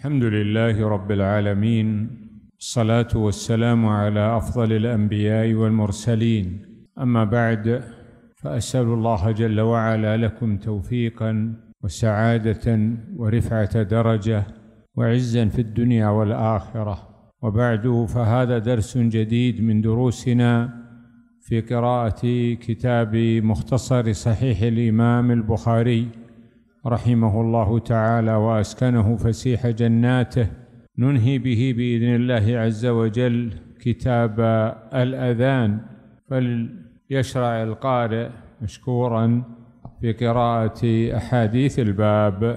الحمد لله رب العالمين الصلاة والسلام على أفضل الأنبياء والمرسلين. أما بعد فأسأل الله جل وعلا لكم توفيقا وسعادة ورفعة درجة وعزا في الدنيا والآخرة. وبعد فهذا درس جديد من دروسنا في قراءة كتاب مختصر صحيح الإمام البخاري. رحمه الله تعالى وأسكنه فسيح جناته. ننهي به بإذن الله عز وجل كتاب الأذان. فليشرع القارئ مشكورا في قراءة أحاديث الباب.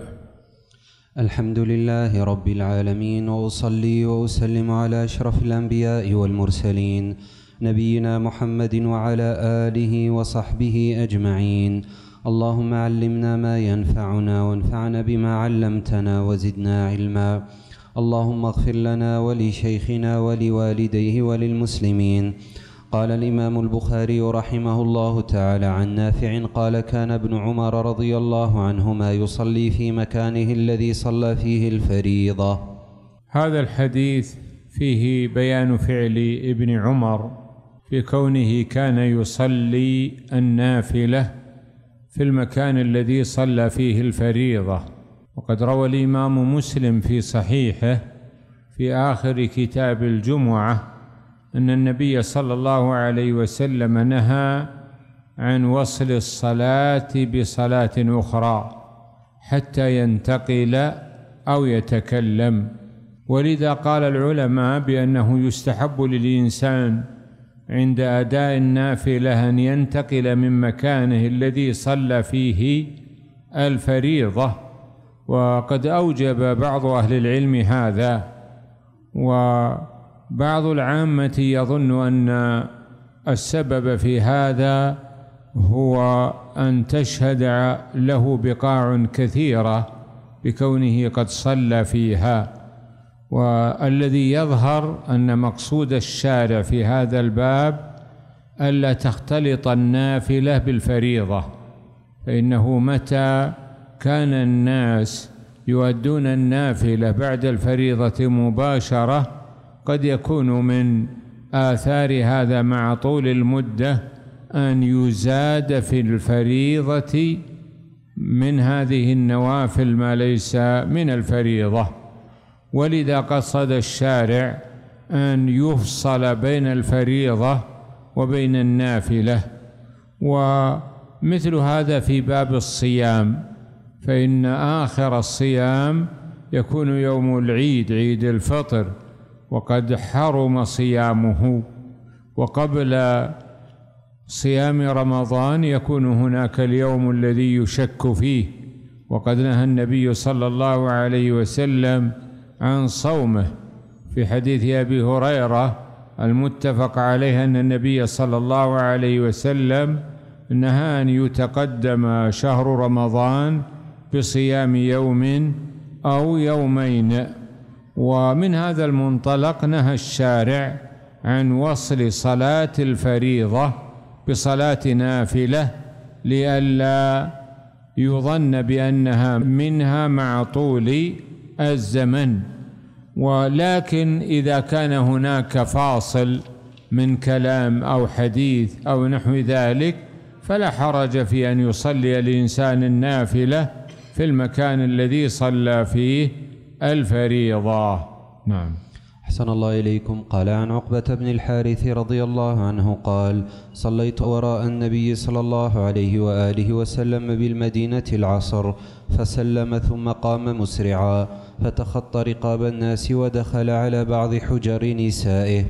الحمد لله رب العالمين وأصلي وأسلم على أشرف الأنبياء والمرسلين نبينا محمد وعلى آله وصحبه أجمعين. اللهم علمنا ما ينفعنا وانفعنا بما علمتنا وزدنا علما. اللهم اغفر لنا ولشيخنا ولوالديه وللمسلمين. قال الإمام البخاري رحمه الله تعالى عن نافع قال كان ابن عمر رضي الله عنهما يصلي في مكانه الذي صلى فيه الفريضة هذا الحديث فيه بيان فعل ابن عمر في كونه كان يصلي النافلة في المكان الذي صلى فيه الفريضة. وقد روى الإمام مسلم في صحيحه في آخر كتاب الجمعة أن النبي صلى الله عليه وسلم نهى عن وصل الصلاة بصلاة أخرى حتى ينتقل أو يتكلم. ولذا قال العلماء بأنه يستحب للإنسان عند أداء النافلة أن ينتقل من مكانه الذي صلى فيه الفريضة. وقد أوجب بعض أهل العلم هذا وبعض العامة يظن أن السبب في هذا هو أن تشهد له بقاع كثيرة بكونه قد صلى فيها. والذي يظهر أن مقصود الشارع في هذا الباب ألا تختلط النافلة بالفريضة فإنه متى كان الناس يؤدون النافلة بعد الفريضة مباشرة قد يكون من آثار هذا مع طول المدة أن يزاد في الفريضة من هذه النوافل ما ليس من الفريضة. ولذا قصد الشارع أن يفصل بين الفريضة وبين النافلة. ومثل هذا في باب الصيام فإن آخر الصيام يكون يوم العيد عيد الفطر وقد حرم صيامه. وقبل صيام رمضان يكون هناك اليوم الذي يشك فيه. وقد نهى النبي صلى الله عليه وسلم عن صومه. في حديث أبي هريرة المتفق عليه أن النبي صلى الله عليه وسلم نهى أن يتقدم شهر رمضان بصيام يوم أو يومين. ومن هذا المنطلق نهى الشارع عن وصل صلاة الفريضة بصلاة نافلة لئلا يظن بأنها منها مع طول الزمن. ولكن إذا كان هناك فاصل من كلام أو حديث أو نحو ذلك فلا حرج في أن يصلي الإنسان النافلة في المكان الذي صلى فيه الفريضة. نعم. أحسن الله إليكم. قال عن عقبة بن الحارث رضي الله عنه قال صليت وراء النبي صلى الله عليه وآله وسلم بالمدينة العصر فسلم ثم قام مسرعا فتخطى رقاب الناس ودخل على بعض حجر نسائه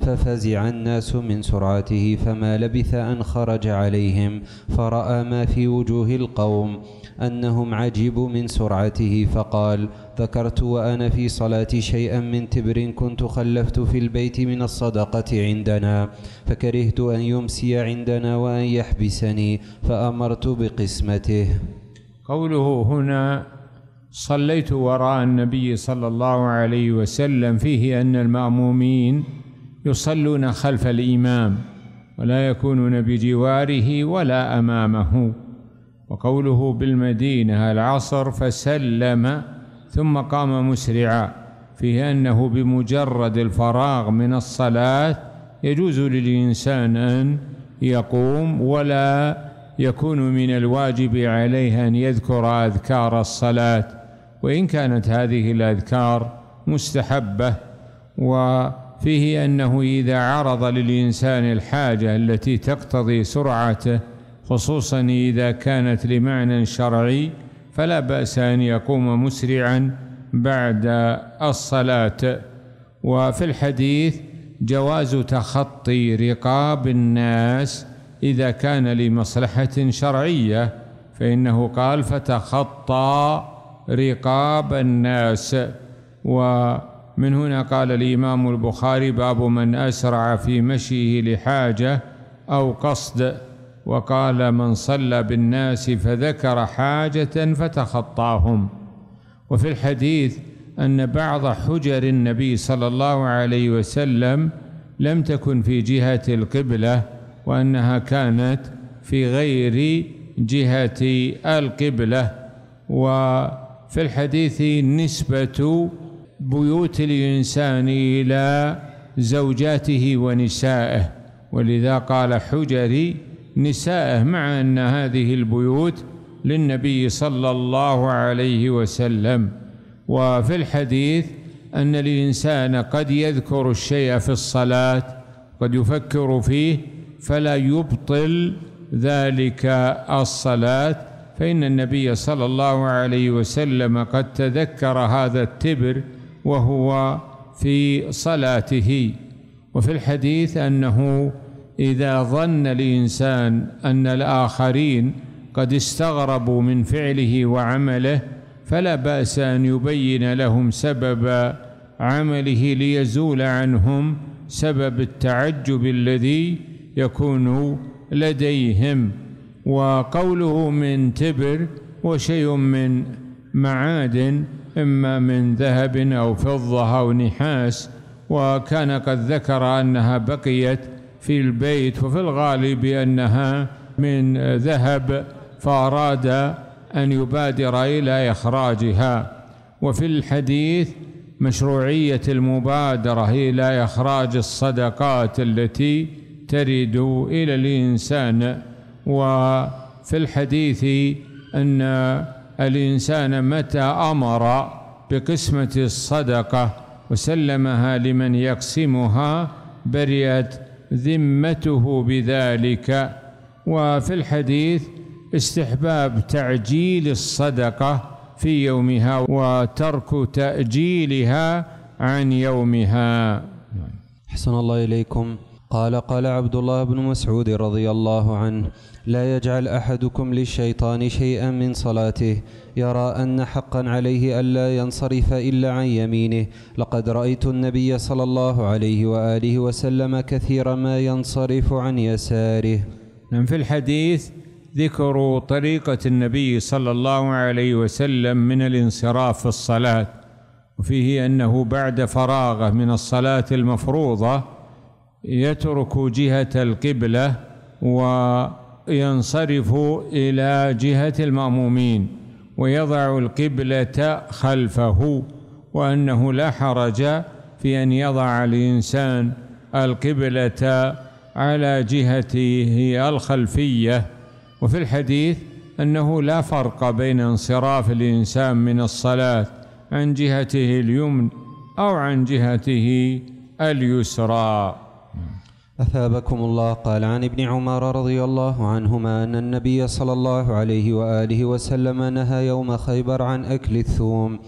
ففزع الناس من سرعته فما لبث أن خرج عليهم فرأى ما في وجوه القوم أنهم عجبوا من سرعته فقال ذكرت وأنا في صلاة شيئا من تبر كنت خلفت في البيت من الصدقة عندنا فكرهت أن يمسي عندنا وأن يحبسني فأمرت بقسمته. قوله هنا صليت وراء النبي صلى الله عليه وسلم فيه أن المأمومين يصلون خلف الإمام ولا يكونون بجواره ولا أمامه. وقوله بالمدينة العصر فسلم ثم قام مسرعا فيه أنه بمجرد الفراغ من الصلاة يجوز للإنسان أن يقوم ولا يكون من الواجب عليه أن يذكر أذكار الصلاة وإن كانت هذه الأذكار مستحبة. وفيه أنه إذا عرض للإنسان الحاجة التي تقتضي سرعته خصوصا إذا كانت لمعنى شرعي فلا بأس أن يقوم مسرعا بعد الصلاة. وفي الحديث جواز تخطي رقاب الناس إذا كان لمصلحة شرعية فإنه قال فتخطى رقاب الناس. ومن هنا قال الإمام البخاري باب من أسرع في مشيه لحاجة أو قصد. وقال من صلى بالناس فذكر حاجة فتخطاهم. وفي الحديث أن بعض حجر النبي صلى الله عليه وسلم لم تكن في جهة القبلة وأنها كانت في غير جهة القبلة. وفي الحديث نسبة بيوت الإنسان إلى زوجاته ونسائه. ولذا قال حجري نسائه مع أن هذه البيوت للنبي صلى الله عليه وسلم. وفي الحديث أن الإنسان قد يذكر الشيء في الصلاة قد يفكر فيه فلا يبطل ذلك الصلاة. فإن النبي صلى الله عليه وسلم قد تذكر هذا التبر وهو في صلاته. وفي الحديث أنه إذا ظن الإنسان أن الآخرين قد استغربوا من فعله وعمله فلا بأس أن يبين لهم سبب عمله ليزول عنهم سبب التعجب الذي يكون لديهم. وقوله من تبر وشيء من معادن إما من ذهب أو فضة أو نحاس. وكان قد ذكر أنها بقيت في البيت وفي الغالب أنها من ذهب فأراد أن يبادر إلى إخراجها. وفي الحديث مشروعية المبادرة إلى إخراج الصدقات التي ترد إلى الإنسان. وفي الحديث أن الإنسان متى أمر بقسمة الصدقة وسلمها لمن يقسمها برئت ذمته بذلك. وفي الحديث استحباب تعجيل الصدقة في يومها وترك تأجيلها عن يومها. أحسن الله إليكم. قال قال عبد الله بن مسعود رضي الله عنه لا يجعل أحدكم للشيطان شيئا من صلاته. يرى أن حقا عليه الا ينصرف إلا عن يمينه. لقد رأيت النبي صلى الله عليه وآله وسلم كثيرا ما ينصرف عن يساره. نعم في الحديث ذكر طريقة النبي صلى الله عليه وسلم من الانصراف في الصلاة. وفيه أنه بعد فراغه من الصلاة المفروضة يترك جهة القبلة وينصرف إلى جهة المأمومين ويضع القبلة خلفه وأنه لا حرج في أن يضع الإنسان القبلة على جهته الخلفية. وفي الحديث أنه لا فرق بين انصراف الإنسان من الصلاة عن جهته اليمن أو عن جهته اليسرى. أثابكم الله. قال عن ابن عمر رضي الله عنهما أن النبي صلى الله عليه وآله وسلم نهى يوم خيبر عن أكل الثوم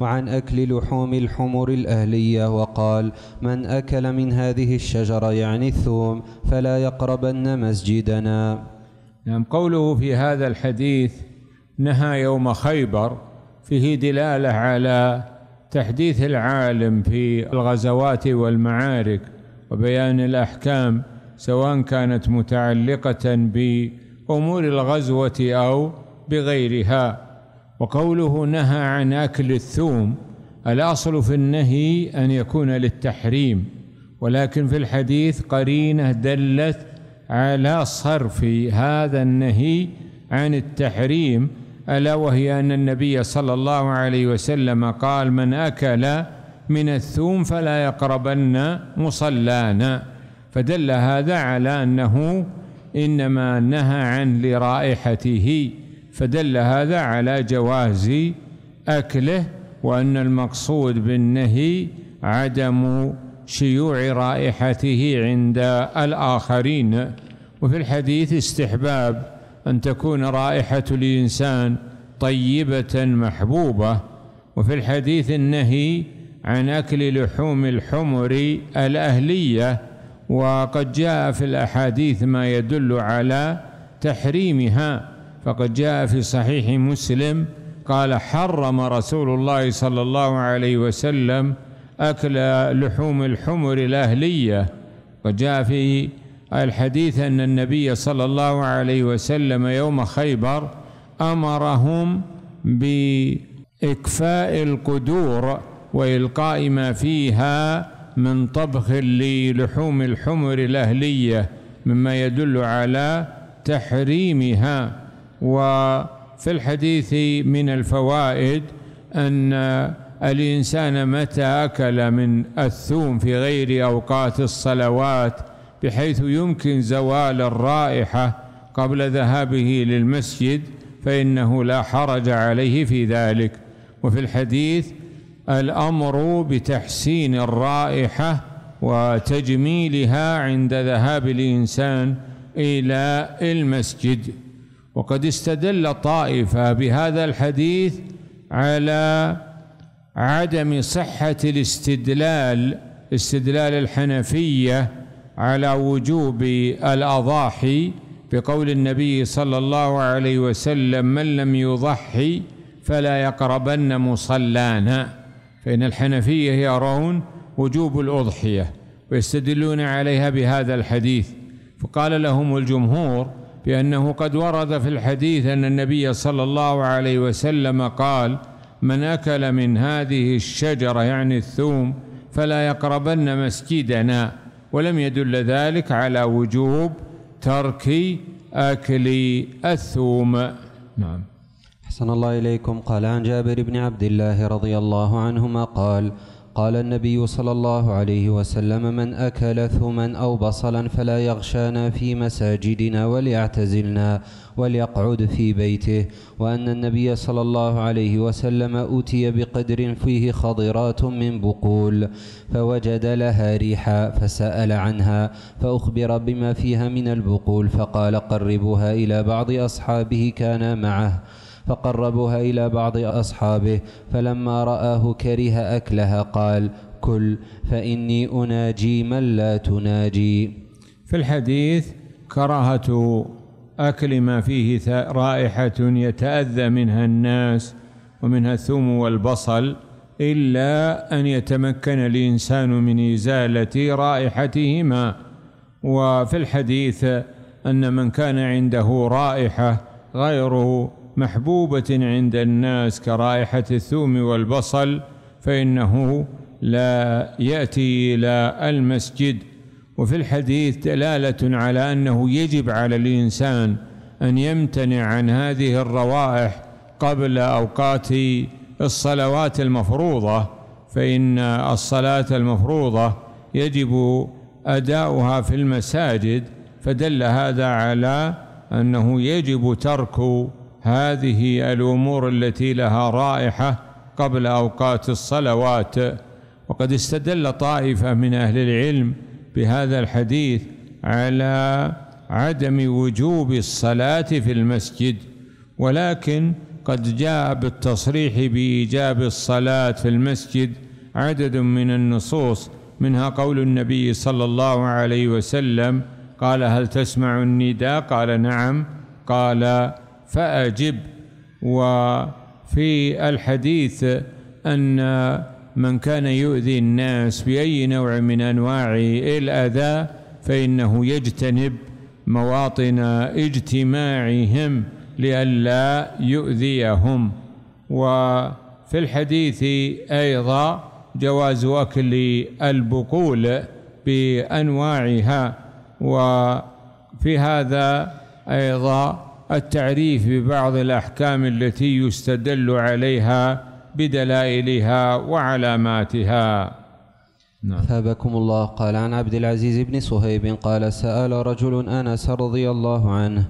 وعن أكل لحوم الحمر الأهلية وقال من أكل من هذه الشجرة يعني الثوم فلا يقربن مسجدنا. نعم قوله في هذا الحديث نهى يوم خيبر فيه دلالة على تحديث العالم في الغزوات والمعارك. وبيان الأحكام سواء كانت متعلقة بأمور الغزوة أو بغيرها. وقوله نهى عن أكل الثوم الأصل في النهي أن يكون للتحريم. ولكن في الحديث قرينة دلت على صرف هذا النهي عن التحريم ألا وهي أن النبي صلى الله عليه وسلم قال من أكل من الثوم فلا يقربن مصلانا. فدل هذا على أنه إنما نهى عن لرائحته. فدل هذا على جواز أكله وأن المقصود بالنهي عدم شيوع رائحته عند الآخرين. وفي الحديث استحباب أن تكون رائحة الإنسان طيبة محبوبة. وفي الحديث النهي عن أكل لحوم الحمر الأهلية وقد جاء في الأحاديث ما يدل على تحريمها. فقد جاء في صحيح مسلم قال حرم رسول الله صلى الله عليه وسلم أكل لحوم الحمر الأهلية. وجاء في الحديث أن النبي صلى الله عليه وسلم يوم خيبر أمرهم بإكفاء القدور وإلقاء ما فيها من طبخ للحوم الحمر الأهلية مما يدل على تحريمها. وفي الحديث من الفوائد أن الإنسان متى أكل من الثوم في غير أوقات الصلوات بحيث يمكن زوال الرائحة قبل ذهابه للمسجد فإنه لا حرج عليه في ذلك. وفي الحديث الأمر بتحسين الرائحة وتجميلها عند ذهاب الإنسان إلى المسجد. وقد استدل طائفة بهذا الحديث على عدم صحة الاستدلال استدلال الحنفية على وجوب الأضاحي بقول النبي صلى الله عليه وسلم من لم يضحي فلا يقربن مصلانا. فإن الحنفية يرون وجوب الأضحية ويستدلون عليها بهذا الحديث. فقال لهم الجمهور بأنه قد ورد في الحديث أن النبي صلى الله عليه وسلم قال من أكل من هذه الشجرة يعني الثوم فلا يقربن مسجدنا ولم يدل ذلك على وجوب ترك أكل الثوم. نعم. أحسن الله إليكم. قال عن جابر بن عبد الله رضي الله عنهما قال قال النبي صلى الله عليه وسلم من أكل ثما أو بصلا فلا يغشانا في مساجدنا وليعتزلنا وليقعد في بيته. وأن النبي صلى الله عليه وسلم أتي بقدر فيه خضرات من بقول فوجد لها ريحا فسأل عنها فأخبر بما فيها من البقول فقال قربوها إلى بعض أصحابه كان معه. فقربوها إلى بعض أصحابه فلما رآه كره أكلها قال كل فإني أناجي من لا تناجي. في الحديث كراهة أكل ما فيه رائحة يتأذى منها الناس ومنها الثوم والبصل إلا أن يتمكن الإنسان من إزالة رائحتهما. وفي الحديث أن من كان عنده رائحة غير محبوبة عند الناس كرائحة الثوم والبصل فإنه لا يأتي إلى المسجد. وفي الحديث دلالة على أنه يجب على الإنسان أن يمتنع عن هذه الروائح قبل أوقات الصلوات المفروضة فإن الصلاة المفروضة يجب أداؤها في المساجد فدل هذا على أنه يجب ترك هذه الأمور التي لها رائحة قبل أوقات الصلوات. وقد استدل طائفة من أهل العلم بهذا الحديث على عدم وجوب الصلاة في المسجد ولكن قد جاء بالتصريح بإيجاب الصلاة في المسجد عدد من النصوص منها قول النبي صلى الله عليه وسلم قال هل تسمع النداء؟ قال نعم. قال فأجب. وفي الحديث أن من كان يؤذي الناس بأي نوع من أنواع الأذى فإنه يجتنب مواطن اجتماعهم لئلا يؤذيهم. وفي الحديث أيضا جواز أكل البقول بأنواعها. وفي هذا أيضا التعريف ببعض الأحكام التي يستدل عليها بدلائلها وعلاماتها. نعم. ثابكم الله. قال عن عبد العزيز بن صهيب قال سأل رجل أنس رضي الله عنه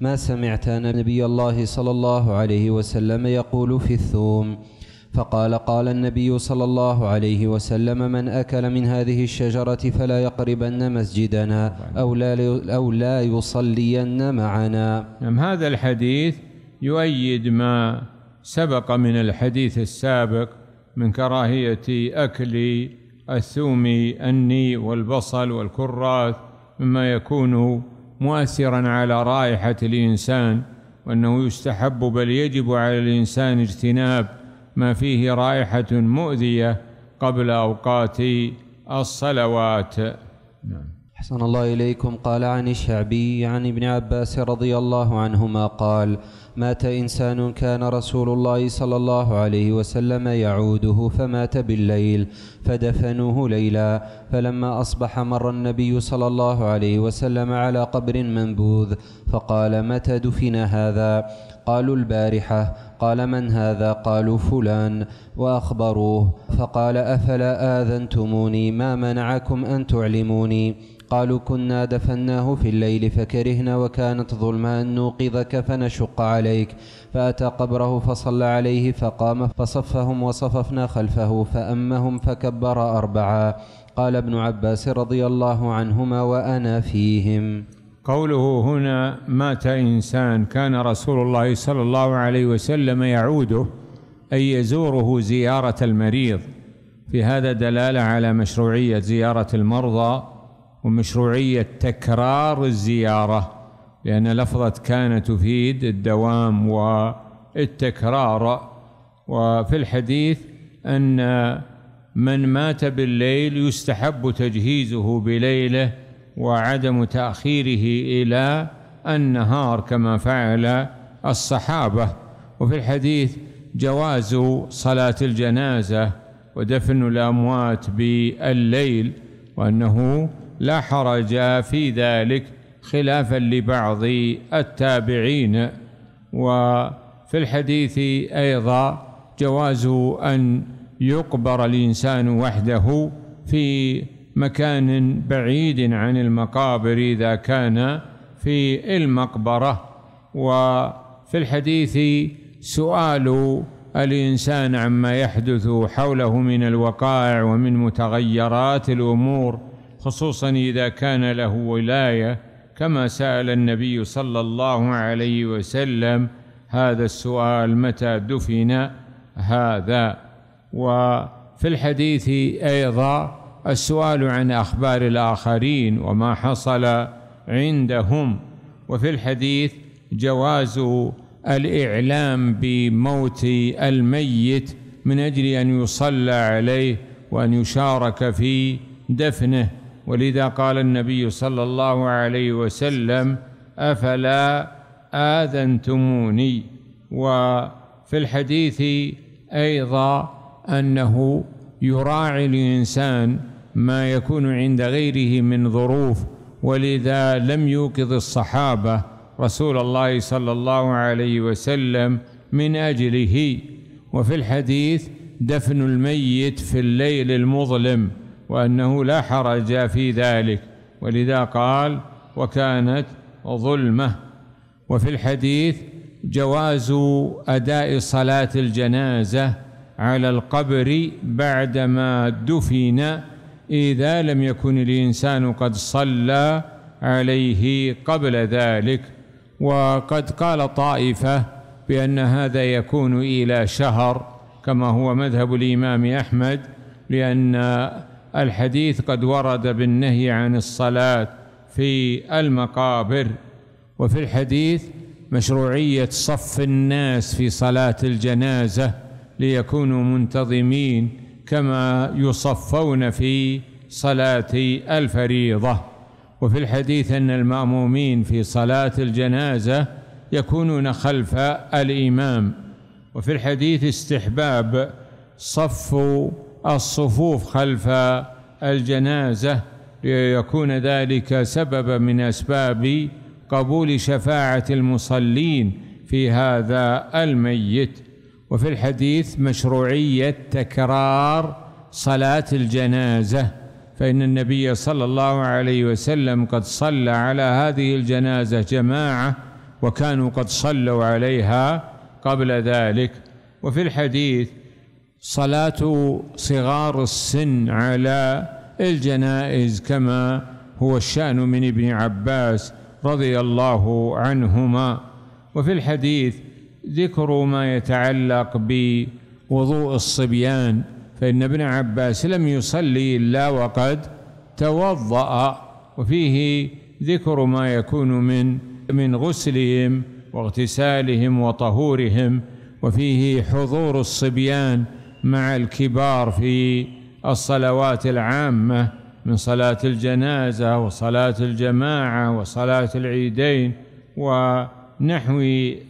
ما سمعت نبي الله صلى الله عليه وسلم يقول في الثوم؟ فقال قال النبي صلى الله عليه وسلم من أكل من هذه الشجرة فلا يقربن مسجدنا أو لا, أو لا يصلين معنا. نعم هذا الحديث يؤيد ما سبق من الحديث السابق من كراهية أكل الثوم الني والبصل والكراث مما يكون مؤثرا على رائحة الإنسان وأنه يستحب بل يجب على الإنسان اجتناب ما فيه رائحة مؤذية قبل أوقات الصلوات. نعم. أحسن الله إليكم. قال عن الشعبي عن ابن عباس رضي الله عنهما قال مات إنسان كان رسول الله صلى الله عليه وسلم يعوده فمات بالليل فدفنوه ليلا فلما أصبح مر النبي صلى الله عليه وسلم على قبر منبوذ فقال متى دفن هذا؟ قالوا البارحة. قال من هذا؟ قالوا فلان. وأخبروه. فقال أفلا آذنتموني؟ ما منعكم أن تعلموني؟ قالوا كنا دفناه في الليل فكرهنا وكانت ظلما أن نوقظك فنشق عليك. فأتى قبره فصلى عليه فقام فصفهم وصففنا خلفه فأمهم فكبر أربعا قال ابن عباس رضي الله عنهما وأنا فيهم. قوله هنا مات إنسان كان رسول الله صلى الله عليه وسلم يعوده أي يزوره زيارة المريض. في هذا دلالة على مشروعية زيارة المرضى ومشروعية تكرار الزيارة لأن لفظة كان تفيد الدوام والتكرار. وفي الحديث أن من مات بالليل يستحب تجهيزه بليله وعدم تأخيره إلى النهار كما فعل الصحابة. وفي الحديث جواز صلاة الجنازة ودفن الأموات بالليل وأنه لا حرج في ذلك خلافا لبعض التابعين. وفي الحديث أيضا جواز أن يقبر الإنسان وحده في مكان بعيد عن المقابر إذا كان في المقبرة. وفي الحديث سؤال الإنسان عما يحدث حوله من الوقائع ومن متغيرات الأمور خصوصا إذا كان له ولاية كما سأل النبي صلى الله عليه وسلم هذا السؤال متى دفن هذا؟ وفي الحديث أيضا السؤال عن أخبار الآخرين وما حصل عندهم. وفي الحديث جواز الإعلام بموت الميت من أجل أن يصلى عليه وأن يشارك في دفنه. ولذا قال النبي صلى الله عليه وسلم أفلا آذنتموني؟ وفي الحديث أيضا أنه يراعي الإنسان ما يكون عند غيره من ظروف ولذا لم يوقظ الصحابة رسول الله صلى الله عليه وسلم من أجله. وفي الحديث دفن الميت في الليل المظلم وأنه لا حرج في ذلك. ولذا قال وكانت ظلمة. وفي الحديث جواز أداء صلاة الجنازة على القبر بعدما دفن إذا لم يكن الإنسان قد صلى عليه قبل ذلك. وقد قال طائفة بأن هذا يكون إلى شهر كما هو مذهب الإمام أحمد لأن الحديث قد ورد بالنهي عن الصلاة في المقابر. وفي الحديث مشروعية صف الناس في صلاة الجنازة. ليكونوا منتظمين كما يصفون في صلاة الفريضة. وفي الحديث أن المأمومين في صلاة الجنازة يكونون خلف الإمام. وفي الحديث استحباب صف الصفوف خلف الجنازة ليكون ذلك سببا من أسباب قبول شفاعة المصلين في هذا الميت. وفي الحديث مشروعية تكرار صلاة الجنازة فإن النبي صلى الله عليه وسلم قد صلى على هذه الجنازة جماعة وكانوا قد صلوا عليها قبل ذلك. وفي الحديث صلاة صغار السن على الجنائز كما هو الشأن من ابن عباس رضي الله عنهما. وفي الحديث ذكر ما يتعلق بوضوء الصبيان فإن ابن عباس لم يصلي إلا وقد توضأ وفيه ذكر ما يكون من من غسلهم واغتسالهم وطهورهم وفيه حضور الصبيان مع الكبار في الصلوات العامة من صلاة الجنازة وصلاة الجماعة وصلاة العيدين ونحو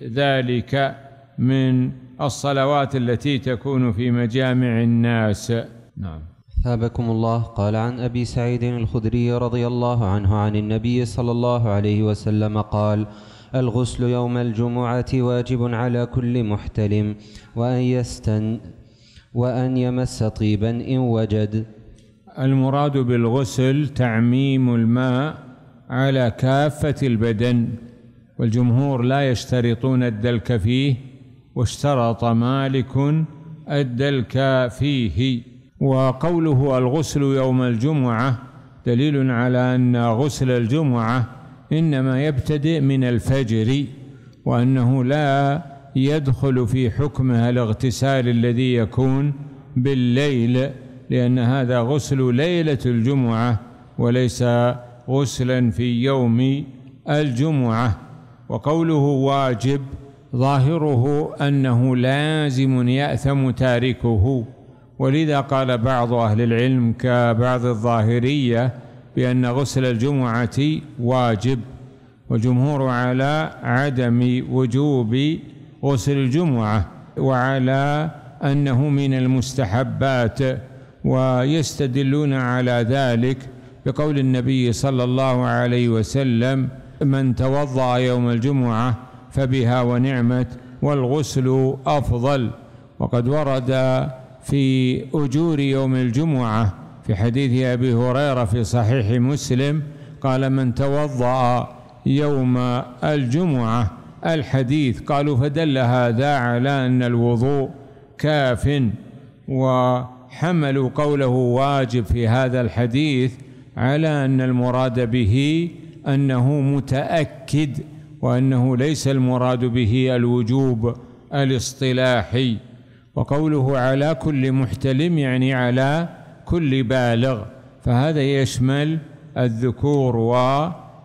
ذلك من الصلوات التي تكون في مجامع الناس. نعم. ثابكم الله قال عن أبي سعيد الخدري رضي الله عنه عن النبي صلى الله عليه وسلم قال الغسل يوم الجمعة واجب على كل محتلم وأن يستن وأن يمس طيبا إن وجد. المراد بالغسل تعميم الماء على كافة البدن. والجمهور لا يشترطون الدلك فيه واشترط مالك الدلك فيه. وقوله الغسل يوم الجمعة دليل على أن غسل الجمعة إنما يبتدئ من الفجر وأنه لا يدخل في حكمها الاغتسال الذي يكون بالليل لأن هذا غسل ليلة الجمعة وليس غسلا في يوم الجمعة. وقوله واجب ظاهره أنه لازم يأثم تاركه. ولذا قال بعض أهل العلم كبعض الظاهرية بأن غسل الجمعة واجب والجمهور على عدم وجوب غسل الجمعة وعلى أنه من المستحبات ويستدلون على ذلك بقول النبي صلى الله عليه وسلم من توضأ يوم الجمعة فبها ونعمت والغسل أفضل. وقد ورد في أجور يوم الجمعة في حديث أبي هريرة في صحيح مسلم قال من توضأ يوم الجمعة الحديث قالوا فدل هذا على أن الوضوء كاف وحملوا قوله واجب في هذا الحديث على أن المراد به أنه متأكد وأنه ليس المراد به الوجوب الاصطلاحي. وقوله على كل محتلم يعني على كل بالغ فهذا يشمل الذكور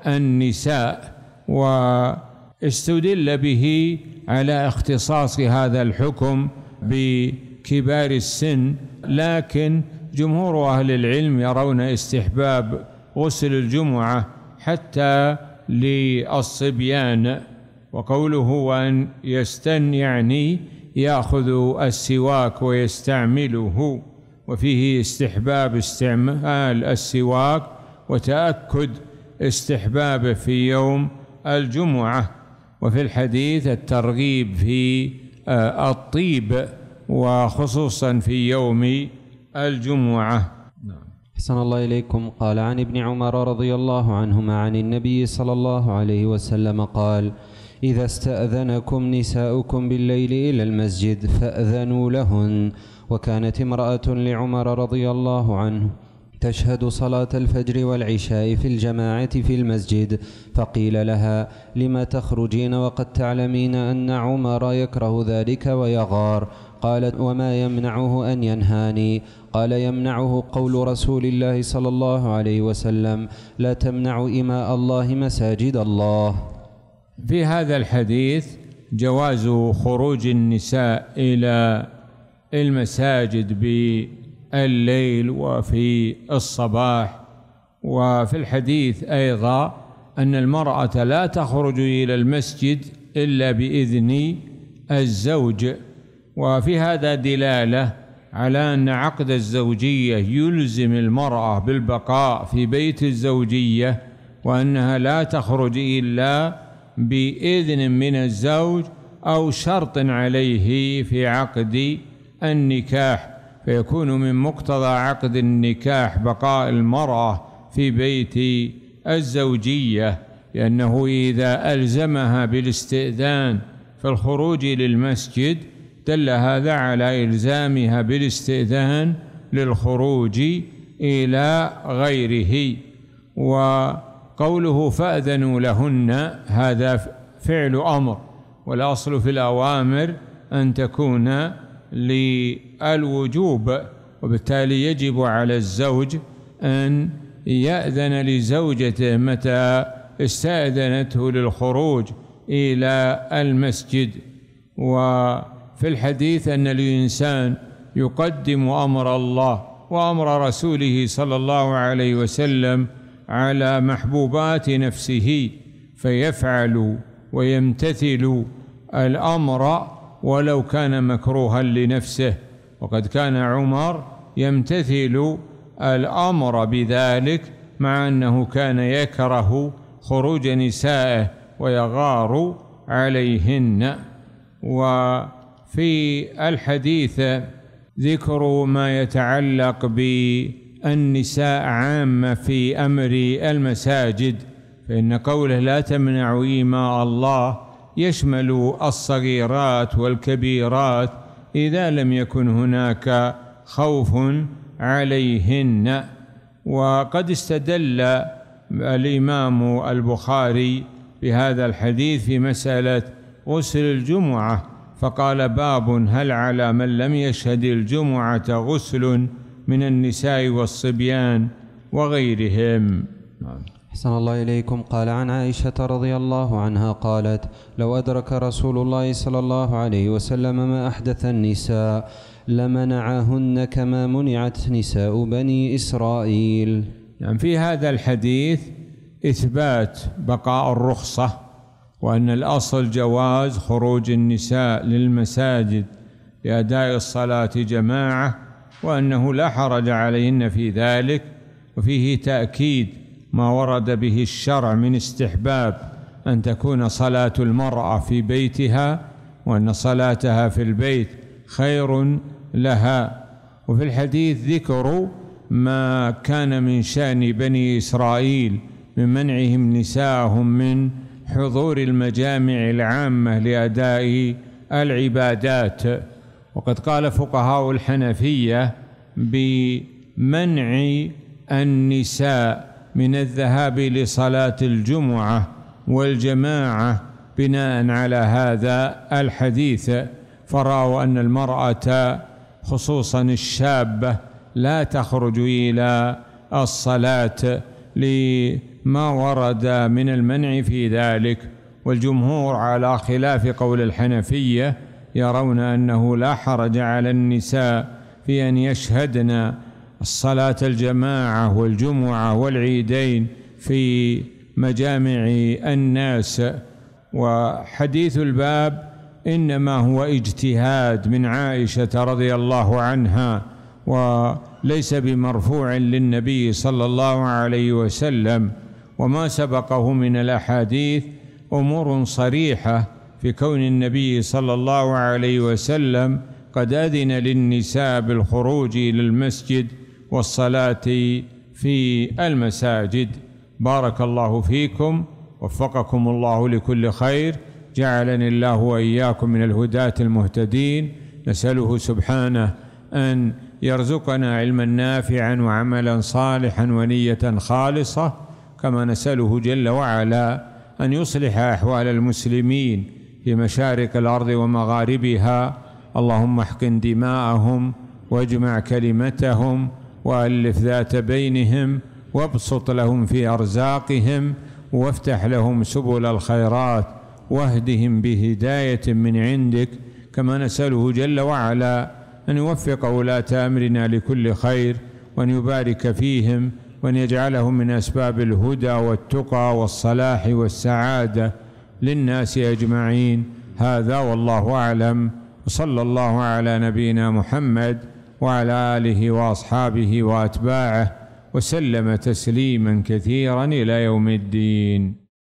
والنساء. واستدل به على اختصاص هذا الحكم بكبار السن لكن جمهور أهل العلم يرون استحباب غسل الجمعة حتى للصبيان. وقوله وأن يستن يعني يأخذ السواك ويستعمله. وفيه استحباب استعمال السواك وتأكد استحبابه في يوم الجمعة. وفي الحديث الترغيب في آه، الطيب وخصوصا في يوم الجمعة. أحسن الله إليكم. قال عن ابن عمر رضي الله عنهما عن النبي صلى الله عليه وسلم قال إذا استأذنكم نساؤكم بالليل إلى المسجد فأذنوا لهن. وكانت امرأة لعمر رضي الله عنه تشهد صلاة الفجر والعشاء في الجماعة في المسجد فقيل لها لم تخرجين وقد تعلمين أن عمر يكره ذلك ويغار؟ قالت وما يمنعه أن ينهاني؟ قال يمنعه قول رسول الله صلى الله عليه وسلم لا تمنع إماء الله مساجد الله. في هذا الحديث جواز خروج النساء إلى المساجد بالليل وفي الصباح. وفي الحديث أيضا أن المرأة لا تخرج إلى المسجد إلا بإذن الزوج. وفي هذا دلالة على أن عقد الزوجية يلزم المرأة بالبقاء في بيت الزوجية وأنها لا تخرج إلا بإذن من الزوج أو شرط عليه في عقد النكاح. فيكون من مقتضى عقد النكاح بقاء المرأة في بيت الزوجية لأنه إذا ألزمها بالاستئذان في الخروج للمسجد دل هذا على إلزامها بالاستئذان للخروج إلى غيره. وقوله فأذنوا لهن هذا فعل أمر. والأصل في الأوامر أن تكون للوجوب وبالتالي يجب على الزوج أن يأذن لزوجته متى استأذنته للخروج إلى المسجد. وفي الحديث أن الإنسان يقدم أمر الله وأمر رسوله صلى الله عليه وسلم على محبوبات نفسه فيفعل ويمتثل الأمر ولو كان مكروها لنفسه. وقد كان عمر يمتثل الأمر بذلك مع أنه كان يكره خروج نسائه ويغار عليهن. وفي الحديث ذكر ما يتعلق بالنساء عامة في أمر المساجد فإن قوله لا تمنعوا إيماء الله يشمل الصغيرات والكبيرات إذا لم يكن هناك خوف عليهن. وقد استدل الإمام البخاري بهذا الحديث في مسألة غسل الجمعة. فقال باب هل على من لم يشهد الجمعة غسل من النساء والصبيان وغيرهم؟ أحسن الله إليكم. قال عن عائشة رضي الله عنها قالت لو أدرك رسول الله صلى الله عليه وسلم ما أحدث النساء لمنعهن كما منعت نساء بني إسرائيل. يعني في هذا الحديث إثبات بقاء الرخصة وأن الأصل جواز خروج النساء للمساجد لأداء الصلاة جماعة وأنه لا حرج عليهن في ذلك وفيه تأكيد ما ورد به الشرع من استحباب أن تكون صلاة المرأة في بيتها وأن صلاتها في البيت خير لها. وفي الحديث ذكر ما كان من شأن بني إسرائيل من منعهم نساءهم من حضور المجامع العامة لأداء العبادات. وقد قال فقهاء الحنفية بمنع النساء من الذهاب لصلاة الجمعة والجماعة بناء على هذا الحديث. فرأوا أن المرأة خصوصا الشابة لا تخرج إلى الصلاة لما ورد من المنع في ذلك والجمهور على خلاف قول الحنفية يرون أنه لا حرج على النساء في أن يشهدن الصلاة الجماعة والجمعة والعيدين في مجامع الناس. وحديث الباب إنما هو اجتهاد من عائشة رضي الله عنها وليس بمرفوع للنبي صلى الله عليه وسلم وما سبقه من الأحاديث أمور صريحة في كون النبي صلى الله عليه وسلم قد أذن للنساء بالخروج إلى المسجد والصلاة في المساجد. بارك الله فيكم وفقكم الله لكل خير جعلني الله وإياكم من الهداة المهتدين. نسأله سبحانه أن يرزقنا علما نافعا وعملا صالحا ونية خالصة كما نسأله جل وعلا أن يصلح أحوال المسلمين في مشارق الأرض ومغاربها. اللهم احقن دماءهم واجمع كلمتهم وألف ذات بينهم وابسط لهم في أرزاقهم وافتح لهم سبل الخيرات واهدهم بهداية من عندك كما نسأله جل وعلا أن يوفق ولاة أمرنا لكل خير وأن يبارك فيهم وأن يجعلهم من أسباب الهدى والتقى والصلاح والسعادة للناس أجمعين. هذا والله أعلم. وصلى الله على نبينا محمد وعلى آله وأصحابه وأتباعه وسلم تسليما كثيرا إلى يوم الدين.